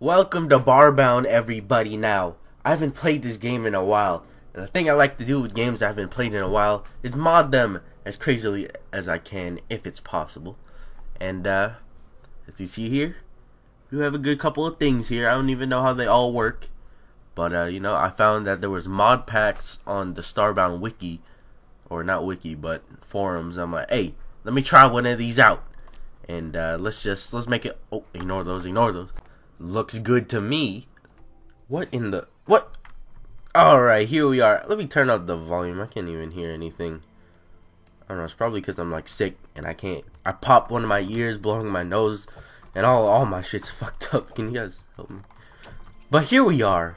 Welcome to Starbound, everybody. Now, I haven't played this game in a while, and the thing I like to do with games I haven't played in a while is mod them as crazily as I can, if it's possible. And, uh, as you see here, we have a good couple of things here. I don't even know how they all work, but, uh, you know, I found that there was mod packs on the Starbound wiki, or not wiki, but forums. I'm like, hey, let me try one of these out. And, uh, let's just, let's make it, oh, ignore those, ignore those looks good to me. What in the what? All right, here we are. Let me turn up the volume. I can't even hear anything. I don't know. It's probably because I'm like sick and I can't. I popped one of my ears, blowing my nose, and all all my shit's fucked up. Can you guys help me? But here we are.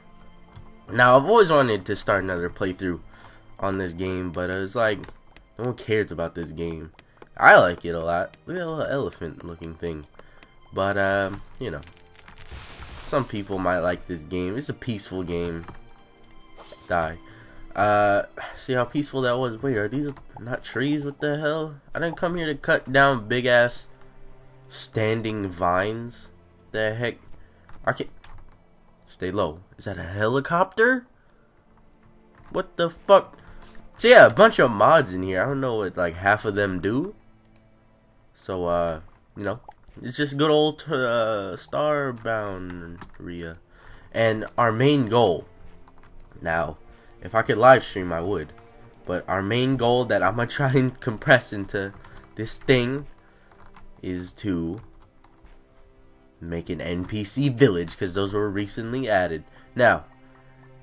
Now I've always wanted to start another playthrough on this game, but it's like no one cares about this game. I like it a lot. Look at that little elephant looking thing. But um, you know, some people might like this game. It's a peaceful game. Die. Uh, see how peaceful that was? Wait, are these not trees? What the hell? I didn't come here to cut down big ass standing vines. The heck? I can't. Stay low. Is that a helicopter? What the fuck? So yeah, a bunch of mods in here. I don't know what like half of them do. So uh, you know, it's just good old uh, Starbound Ria. And our main goal. Now, if I could live stream, I would. But our main goal that I'm to try and compress into this thing is to make an NPC village because those were recently added. Now,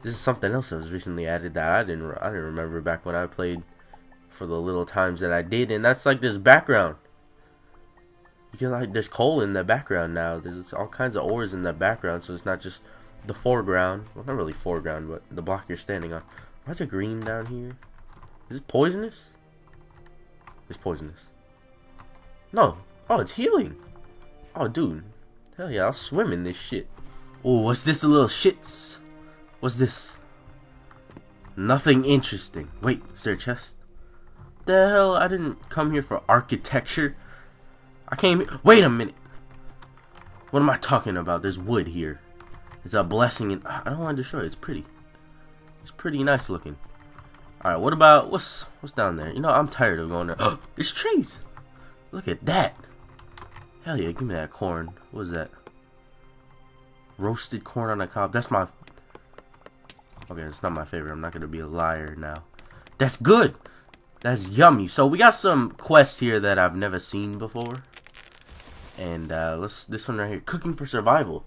this is something else that was recently added that I didn't I didn't remember back when I played for the little times that I did, and that's like this background. You like there's coal in the background now. There's all kinds of ores in the background, so it's not just the foreground. Well, not really foreground, but the block you're standing on. Why's it green down here? Is it poisonous? It's poisonous. No. Oh, it's healing. Oh, dude. Hell yeah, I'll swim in this shit. Oh, what's this a little shits? What's this? Nothing interesting. Wait, is there a chest? The hell, I didn't come here for architecture. I came. Wait a minute. What am I talking about? There's wood here. It's a blessing, and I don't want to destroy it. It's pretty. It's pretty nice looking. All right. What about what's what's down there? You know, I'm tired of going there. Oh, it's trees. Look at that. Hell yeah! Give me that corn. What is that? Roasted corn on a cob. That's my. Okay, it's not my favorite. I'm not gonna be a liar now. That's good. That's yummy. So we got some quests here that I've never seen before. And uh, let's this one right here, cooking for survival.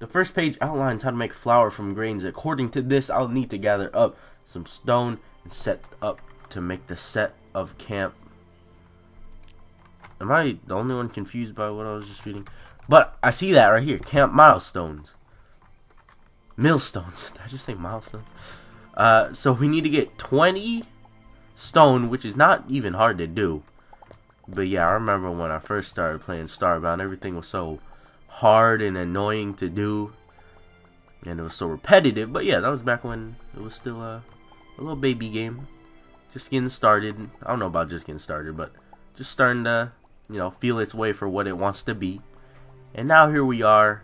The first page outlines how to make flour from grains. According to this, I'll need to gather up some stone and set up to make the set of camp. Am I the only one confused by what I was just reading? But I see that right here. Camp milestones. Millstones. Did I just say milestones? Uh, so we need to get 20 stone, which is not even hard to do. But yeah, I remember when I first started playing Starbound, everything was so hard and annoying to do. And it was so repetitive. But yeah, that was back when it was still a, a little baby game. Just getting started. I don't know about just getting started, but just starting to, you know, feel its way for what it wants to be. And now here we are,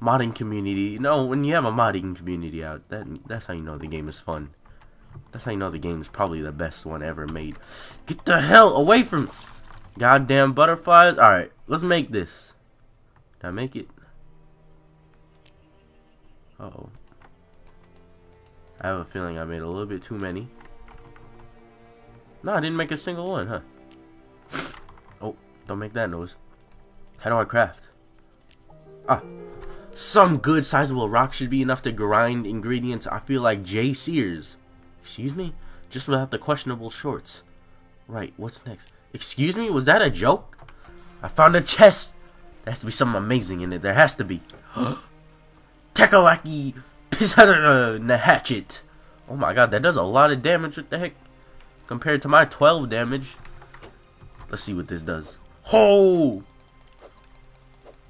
modding community. You know, when you have a modding community out, that that's how you know the game is fun. That's how you know the game is probably the best one ever made. Get the hell away from goddamn butterflies. Alright, let's make this. Did I make it? Uh oh I have a feeling I made a little bit too many. No, I didn't make a single one, huh? oh, don't make that noise. How do I craft? Ah. Some good sizable rock should be enough to grind ingredients. I feel like Jay Sears. Excuse me? Just without the questionable shorts. Right, what's next? Excuse me? Was that a joke? I found a chest! There has to be something amazing in it. There has to be. Tekalaki the hatchet. Oh my god, that does a lot of damage. What the heck? Compared to my 12 damage. Let's see what this does. Oh!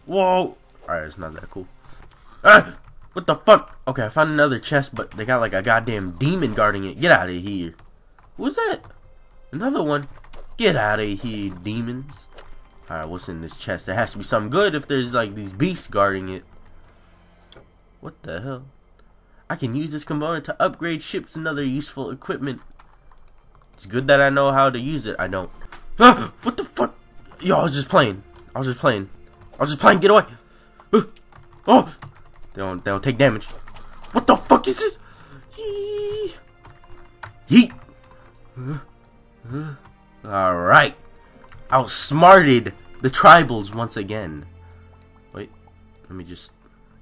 Whoa! Alright, it's not that cool. Ah! What the fuck? Okay, I found another chest, but they got like a goddamn demon guarding it. Get out of here. Who's that? Another one. Get out of here, demons. Alright, what's in this chest? There has to be something good if there's like these beasts guarding it. What the hell? I can use this component to upgrade ships and other useful equipment. It's good that I know how to use it. I don't. Ah, what the fuck? Yo, I was just playing. I was just playing. I was just playing. Get away. Uh, oh, they don't. They don't take damage. What the fuck is this? Yee. Yeet. Uh, uh, all right. Outsmarted the tribals once again. Wait. Let me just.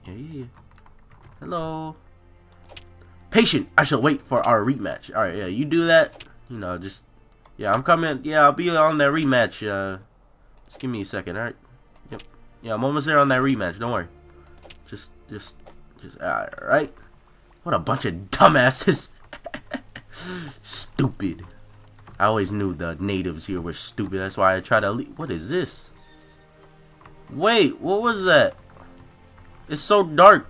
Yeah. Hello. Patient. I shall wait for our rematch. All right. Yeah, you do that. You know, just. Yeah, I'm coming. Yeah, I'll be on that rematch. Uh, just give me a second. All right. Yep. Yeah, I'm almost there on that rematch. Don't worry. Just, just, just. All right. What a bunch of dumbasses. Stupid. I always knew the natives here were stupid. That's why I try to. What is this? Wait, what was that? It's so dark.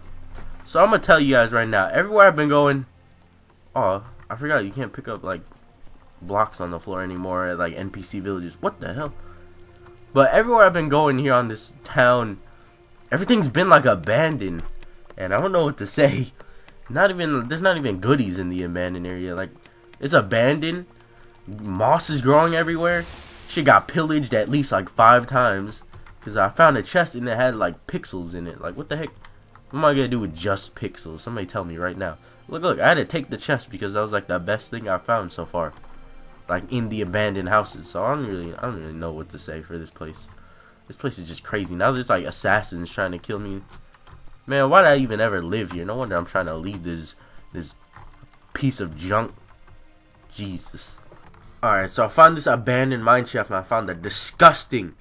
So I'm gonna tell you guys right now. Everywhere I've been going. Oh, I forgot you can't pick up like blocks on the floor anymore at like NPC villages. What the hell? But everywhere I've been going here on this town, everything's been like abandoned, and I don't know what to say. Not even there's not even goodies in the abandoned area. Like it's abandoned. Moss is growing everywhere. She got pillaged at least like five times. Cause I found a chest and it had like pixels in it. Like what the heck? What am I gonna do with just pixels? Somebody tell me right now. Look, look, I had to take the chest because that was like the best thing I found so far. Like in the abandoned houses. So I don't really I don't really know what to say for this place. This place is just crazy. Now there's like assassins trying to kill me. Man, why did I even ever live here? No wonder I'm trying to leave this this piece of junk. Jesus. Alright, so I found this abandoned mine shaft and I found the disgusting,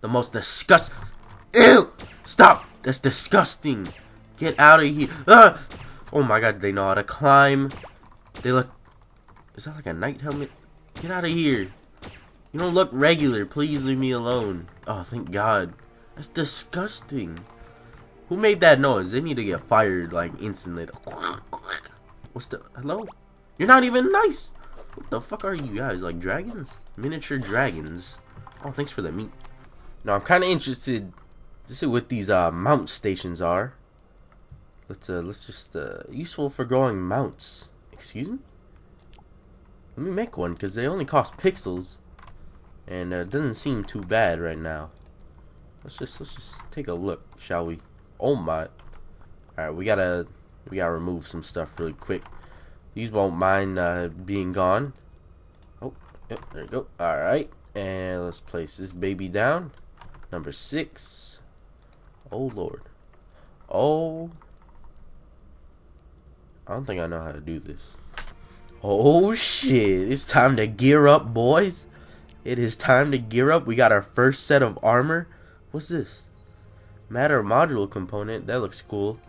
the most disgust. Ew! Stop! That's disgusting. Get out of here. Ah! Oh my god, they know how to climb. They look. Is that like a knight helmet? Get out of here. You don't look regular. Please leave me alone. Oh, thank God. That's disgusting. Who made that noise? They need to get fired like instantly. What's the hello? You're not even nice. What the fuck are you guys like dragons? Miniature dragons. Oh, thanks for the meat. Now I'm kind of interested to see what these uh, mount stations are. Let's uh, let's just uh, useful for growing mounts. Excuse me. Let me make one because they only cost pixels, and uh, doesn't seem too bad right now. Let's just let's just take a look, shall we? Oh my! Alright, we gotta we gotta remove some stuff really quick. These won't mind uh, being gone. Oh, yep, there you go. Alright, and let's place this baby down. Number six. Oh lord. Oh. I don't think I know how to do this. Oh shit. It's time to gear up, boys. It is time to gear up. We got our first set of armor. What's this? Matter module component. That looks cool.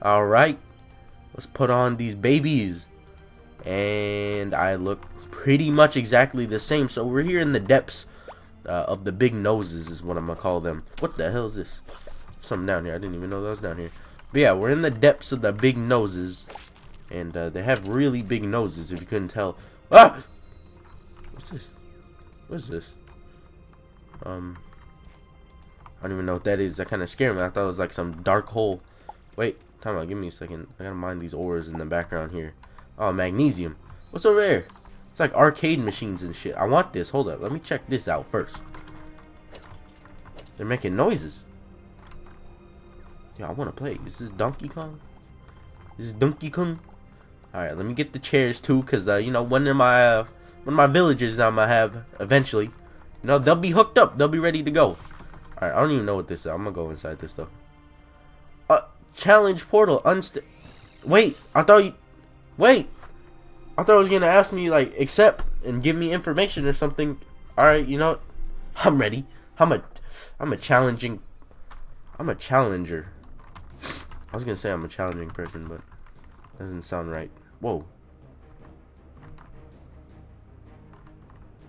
Alright. Let's put on these babies. And I look pretty much exactly the same. So we're here in the depths uh, of the big noses is what I'm to call them. What the hell is this? Something down here. I didn't even know that was down here. But yeah, we're in the depths of the big noses. And uh, they have really big noses if you couldn't tell. Ah! What's this? What is this? Um, I don't even know what that is. That kind of scared me. I thought it was like some dark hole. Wait, time out. Give me a second. I gotta mind these ores in the background here. Oh, magnesium. What's over there? It's like arcade machines and shit. I want this. Hold up. Let me check this out first. They're making noises. Yeah, I want to play. Is this Donkey Kong? Is this Donkey Kong? Alright, let me get the chairs too, because, uh, you know, one of my, uh, my villagers I'm gonna have eventually, you know, they'll be hooked up. They'll be ready to go. Alright, I don't even know what this is. I'm gonna go inside this though. Uh, challenge portal unst. Wait, I thought you. Wait, I thought I was gonna ask me like accept and give me information or something. Alright, you know, I'm ready. I'm a, I'm a challenging. I'm a challenger. I was gonna say I'm a challenging person, but doesn't sound right. Whoa.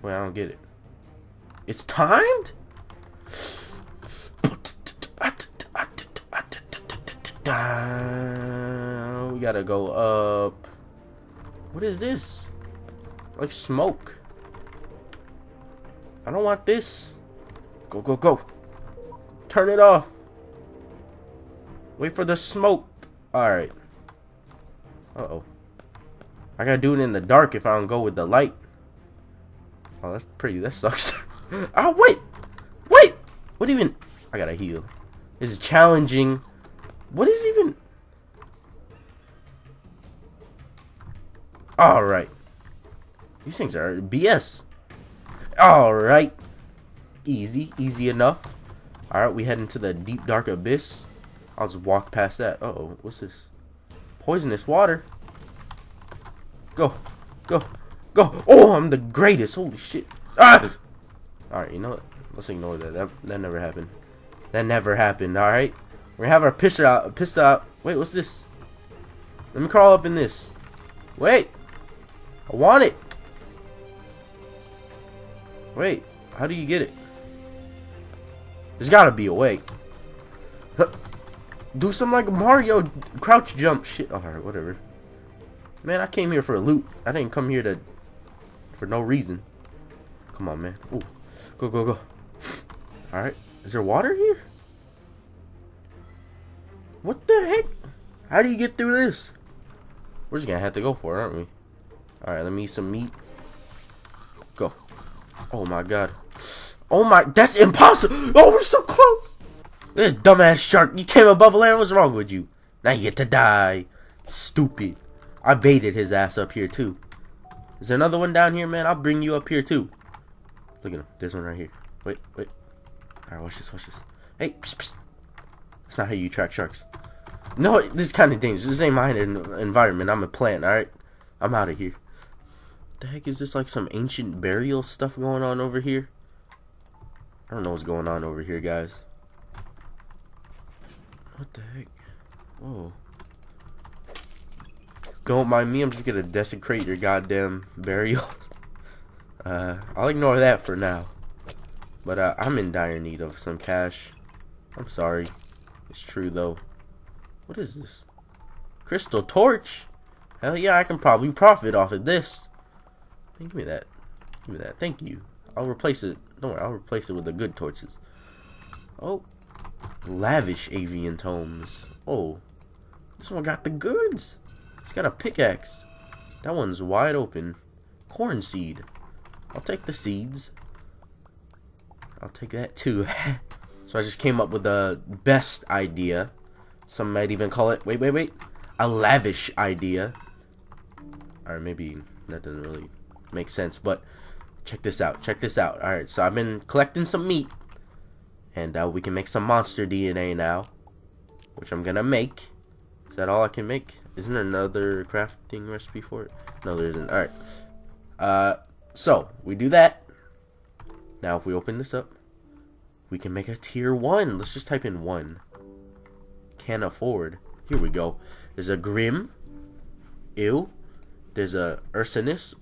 Wait, I don't get it. It's timed? We gotta go up. What is this? Like smoke. I don't want this. Go, go, go. Turn it off. Wait for the smoke. Alright. Uh-oh. I gotta do it in the dark if I don't go with the light. Oh, that's pretty. That sucks. oh, wait! Wait! What even... I gotta heal. This is challenging. What is even... Alright. These things are BS. Alright. Easy. Easy enough. Alright, we head into the deep dark abyss. I'll just walk past that. Uh oh What's this? Poisonous water. Go. Go. Go. Oh, I'm the greatest. Holy shit. Ah! Alright, you know what? Let's ignore that. That, that never happened. That never happened, alright? We're gonna have our pistol out. Pistol out. Wait, what's this? Let me crawl up in this. Wait. I want it. Wait. How do you get it? There's gotta be a way. Do some like Mario crouch jump shit. Alright, whatever. Man, I came here for a loot. I didn't come here to for no reason. Come on, man. Ooh. Go, go, go. Alright. Is there water here? What the heck? How do you get through this? We're just gonna have to go for it, aren't we? Alright, let me eat some meat. Go. Oh my god. Oh my, that's impossible! Oh, we're so close! This dumbass shark, you came above land, what's wrong with you? Now you get to die. Stupid. I baited his ass up here too. Is there another one down here, man? I'll bring you up here too. Look at him. There's one right here. Wait, wait. Alright, watch this, watch this. Hey, psh, psh. That's not how you track sharks. No, this is kind of dangerous. This ain't my environment. I'm a plant, alright? I'm out of here. The heck is this like some ancient burial stuff going on over here? I don't know what's going on over here, guys. What the heck? Whoa. Don't mind me, I'm just gonna desecrate your goddamn burial. uh, I'll ignore that for now. But uh, I'm in dire need of some cash. I'm sorry. It's true though. What is this? Crystal torch? Hell yeah, I can probably profit off of this. Hey, give me that. Give me that. Thank you. I'll replace it. Don't worry, I'll replace it with the good torches. Oh. Lavish avian tomes. Oh. This one got the goods. It's got a pickaxe. That one's wide open. Corn seed. I'll take the seeds. I'll take that too. so I just came up with the best idea. Some might even call it, wait, wait, wait, a lavish idea. Or maybe that doesn't really make sense, but check this out. Check this out. Alright, so I've been collecting some meat. And uh, we can make some monster DNA now. Which I'm gonna make. Is that all I can make? Isn't there another crafting recipe for it? No, there isn't. Alright. Uh, so, we do that. Now, if we open this up, we can make a tier 1. Let's just type in 1. Can't afford. Here we go. There's a Grim. Ew. There's a Ursinus.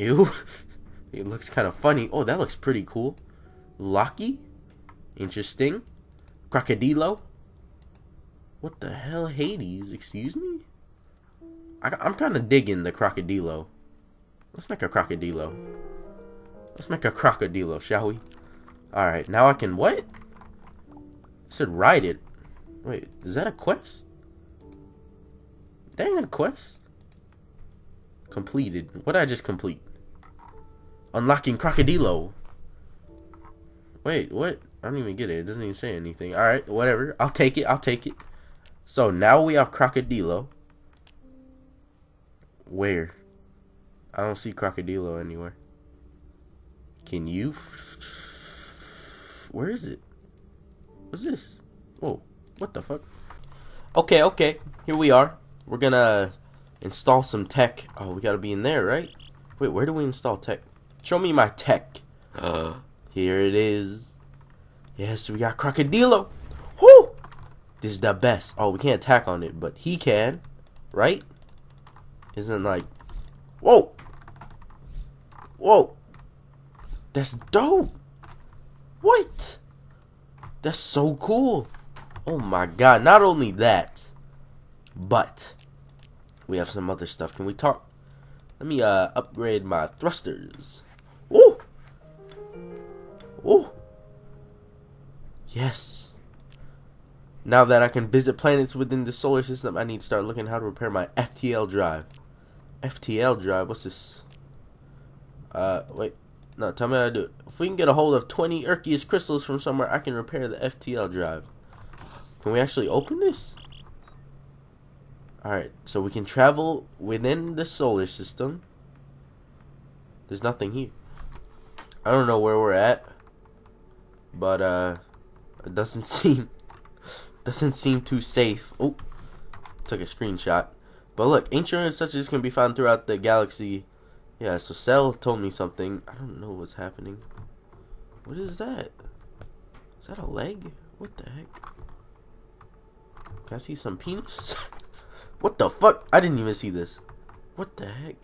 Ew. it looks kind of funny. Oh, that looks pretty cool. Locky. Interesting. Crocodilo. What the hell, Hades? Excuse me? I, am kind of digging the Crocodilo. Let's make a Crocodilo. Let's make a Crocodilo, shall we? Alright, now I can... What? Said ride it. Wait, is that a quest? Ain't a quest. Completed. What did I just complete? Unlocking Crocodilo. Wait, what? I don't even get it. It doesn't even say anything. Alright, whatever. I'll take it. I'll take it. So now we have Crocodilo. Where? I don't see Crocodilo anywhere. Can you? Where is it? What's this? Oh, what the fuck? Okay, okay. Here we are. We're gonna install some tech. Oh, we gotta be in there, right? Wait, where do we install tech? Show me my tech. Uh, here it is. Yes, we got Crocodilo. Whoo! This is the best. Oh, we can't attack on it, but he can. Right? Isn't like... Whoa! Whoa! That's dope! What? That's so cool. Oh my god. Not only that, but we have some other stuff. Can we talk? Let me uh upgrade my thrusters. Ooh! Yes. Now that I can visit planets within the solar system, I need to start looking how to repair my FTL drive. FTL drive? What's this? Uh, wait. No, tell me how to do it. If we can get a hold of 20 Erchius crystals from somewhere, I can repair the FTL drive. Can we actually open this? Alright, so we can travel within the solar system. There's nothing here. I don't know where we're at. But, uh, it doesn't seem, doesn't seem too safe. Oh, took a screenshot. But look, ancient ruins such as can be found throughout the galaxy. Yeah, so SAIL told me something. I don't know what's happening. What is that? Is that a leg? What the heck? Can I see some penis? what the fuck? I didn't even see this. What the heck?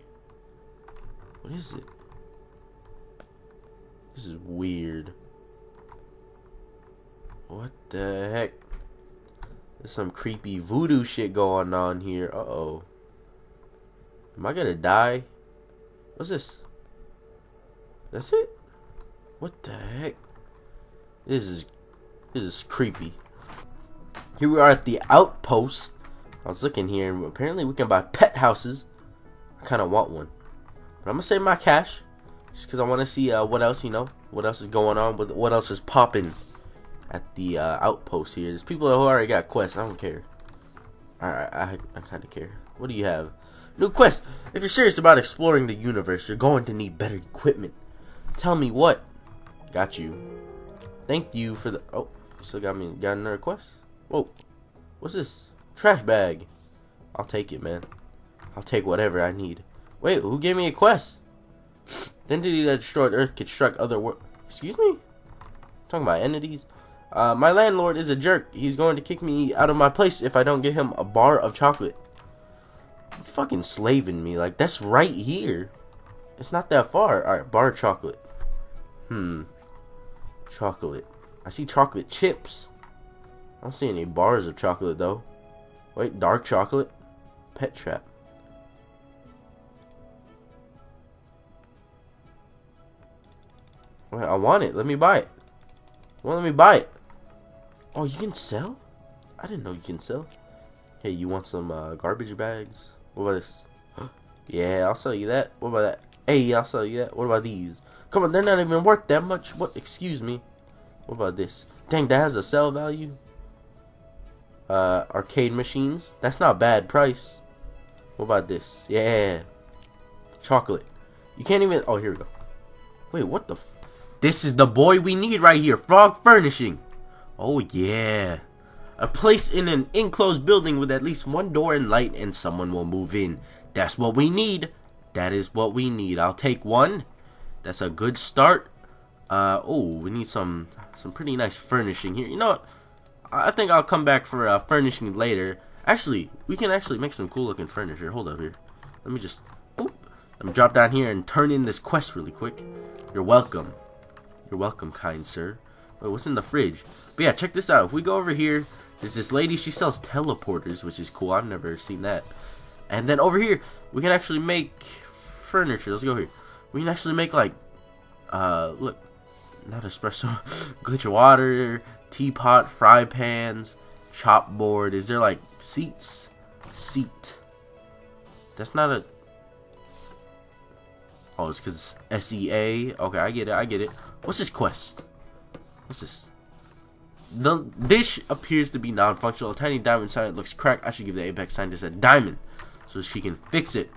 What is it? This is weird. What the heck? There's some creepy voodoo shit going on here. Uh oh. Am I gonna die? What's this? That's it? What the heck? This is this is creepy. Here we are at the outpost. I was looking here and apparently we can buy pet houses. I kinda want one. But I'm gonna save my cash. Just because I want to see uh, what else, you know, what else is going on, what, what else is popping at the uh, outpost here. There's people who already got quests. I don't care. Alright, I, I kind of care. What do you have? New quest. If you're serious about exploring the universe, you're going to need better equipment. Tell me what. Got you. Thank you for the... Oh, still got me. Got another quest? Whoa. What's this? Trash bag. I'll take it, man. I'll take whatever I need. Wait, who gave me a quest? The entity that destroyed Earth can strike other worlds. Excuse me? talking about entities? Uh, my landlord is a jerk. He's going to kick me out of my place if I don't get him a bar of chocolate. Fucking slaving me. Like, that's right here. It's not that far. Alright, bar chocolate. Hmm. Chocolate. I see chocolate chips. I don't see any bars of chocolate, though. Wait, dark chocolate? Pet trap. Wait, I want it. Let me buy it. Well, let me buy it. Oh, you can sell? I didn't know you can sell. Hey, you want some uh, garbage bags? What about this? yeah, I'll sell you that. What about that? Hey, I'll sell you that. What about these? Come on, they're not even worth that much. What? Excuse me. What about this? Dang, that has a sell value. Uh, arcade machines. That's not bad price. What about this? Yeah. Chocolate. You can't even... Oh, here we go. Wait, what the... This is the boy we need right here. Frog Furnishing. Oh, yeah. A place in an enclosed building with at least one door and light and someone will move in. That's what we need. That is what we need. I'll take one. That's a good start. Uh, oh, we need some some pretty nice furnishing here. You know what? I think I'll come back for uh, furnishing later. Actually, we can actually make some cool looking furniture. Hold up here. Let me just... Boop. Let me drop down here and turn in this quest really quick. You're welcome. You're welcome, kind sir. Wait, what's in the fridge? But yeah, check this out. If we go over here, there's this lady. She sells teleporters, which is cool. I've never seen that. And then over here, we can actually make furniture. Let's go here. We can actually make like, uh, look, not espresso, glitch of water, teapot, fry pans, chop board. Is there like seats? Seat. That's not a Oh, it's because SEA. Okay, I get it. I get it. What's this quest? What's this? The dish appears to be non-functional. A tiny diamond it looks cracked. I should give the Apex Scientist a diamond so she can fix it.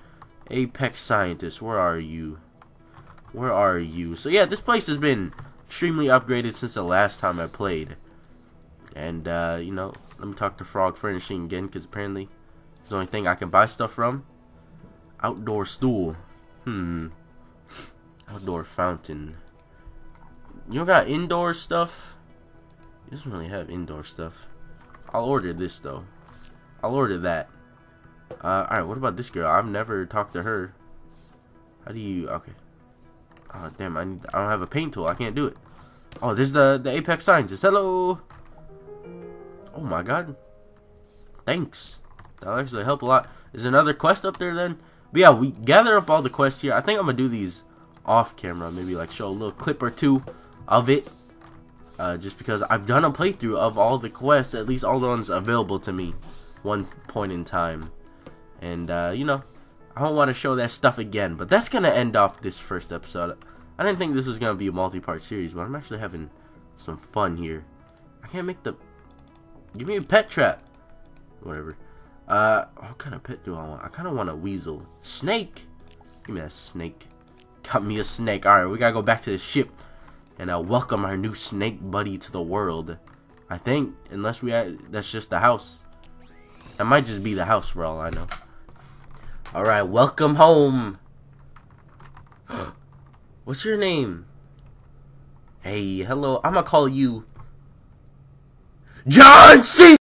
Apex Scientist, where are you? Where are you? So yeah, this place has been extremely upgraded since the last time I played. And, uh, you know, let me talk to Frog Furnishing again, because apparently it's the only thing I can buy stuff from. Outdoor stool. Hmm. Outdoor fountain. You got indoor stuff? It doesn't really have indoor stuff. I'll order this though. I'll order that. Uh, alright, what about this girl? I've never talked to her. How do you... Okay. Oh, damn, I, need, I don't have a paint tool. I can't do it. Oh, there's the, the Apex Scientist. Hello! Oh my god. Thanks. That'll actually help a lot. Is another quest up there then? But yeah, we gather up all the quests here. I think I'm going to do these off camera. Maybe like show a little clip or two of it. Uh, just because I've done a playthrough of all the quests, at least all the ones available to me, one point in time. And, uh, you know, I don't want to show that stuff again. But that's going to end off this first episode. I didn't think this was going to be a multi-part series, but I'm actually having some fun here. I can't make the... Give me a pet trap. Whatever. Uh, what kind of pet do I want? I kind of want a weasel. Snake! Give me that snake. Got me a snake. Alright, we gotta go back to the ship and uh, welcome our new snake buddy to the world. I think, unless we had, that's just the house. That might just be the house for all I know. Alright, welcome home. What's your name? Hey, hello. I'm gonna call you John C.